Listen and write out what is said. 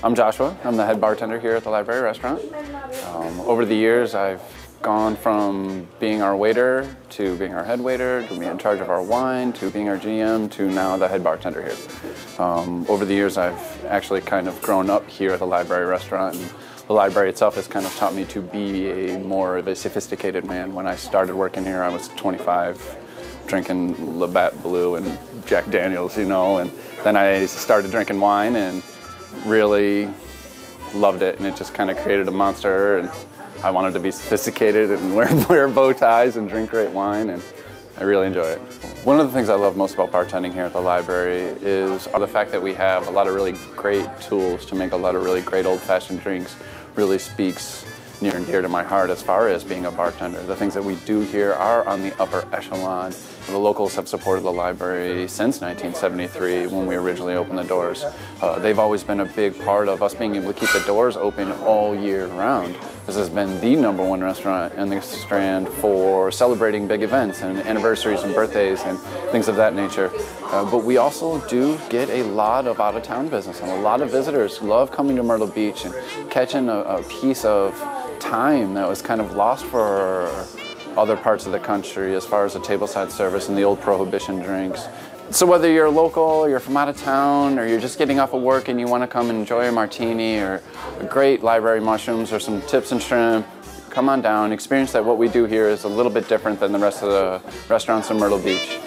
I'm Joshua. I'm the head bartender here at the Library Restaurant. Um, over the years, I've gone from being our waiter to being our head waiter to being in charge of our wine to being our GM to now the head bartender here. Um, over the years, I've actually kind of grown up here at the Library Restaurant. And the library itself has kind of taught me to be a more of a sophisticated man. When I started working here, I was 25, drinking Labatt Blue and Jack Daniels, you know, and then I started drinking wine and really loved it, and it just kind of created a monster. And I wanted to be sophisticated and wear, wear bow ties and drink great wine, and I really enjoy it. One of the things I love most about bartending here at the library is the fact that we have a lot of really great tools to make a lot of really great old-fashioned drinks. Really speaks near and dear to my heart as far as being a bartender. The things that we do here are on the upper echelon. The locals have supported the library since 1973 when we originally opened the doors. Uh, they've always been a big part of us being able to keep the doors open all year round. This has been the number one restaurant in the Strand for celebrating big events and anniversaries and birthdays and things of that nature. Uh, but we also do get a lot of out-of-town business and a lot of visitors love coming to Myrtle Beach and catching a, a piece of time that was kind of lost for other parts of the country as far as the tableside service and the old prohibition drinks. So whether you're local, you're from out of town, or you're just getting off of work and you want to come enjoy a martini or a great library mushrooms or some tips and shrimp, come on down, experience that what we do here is a little bit different than the rest of the restaurants in Myrtle Beach.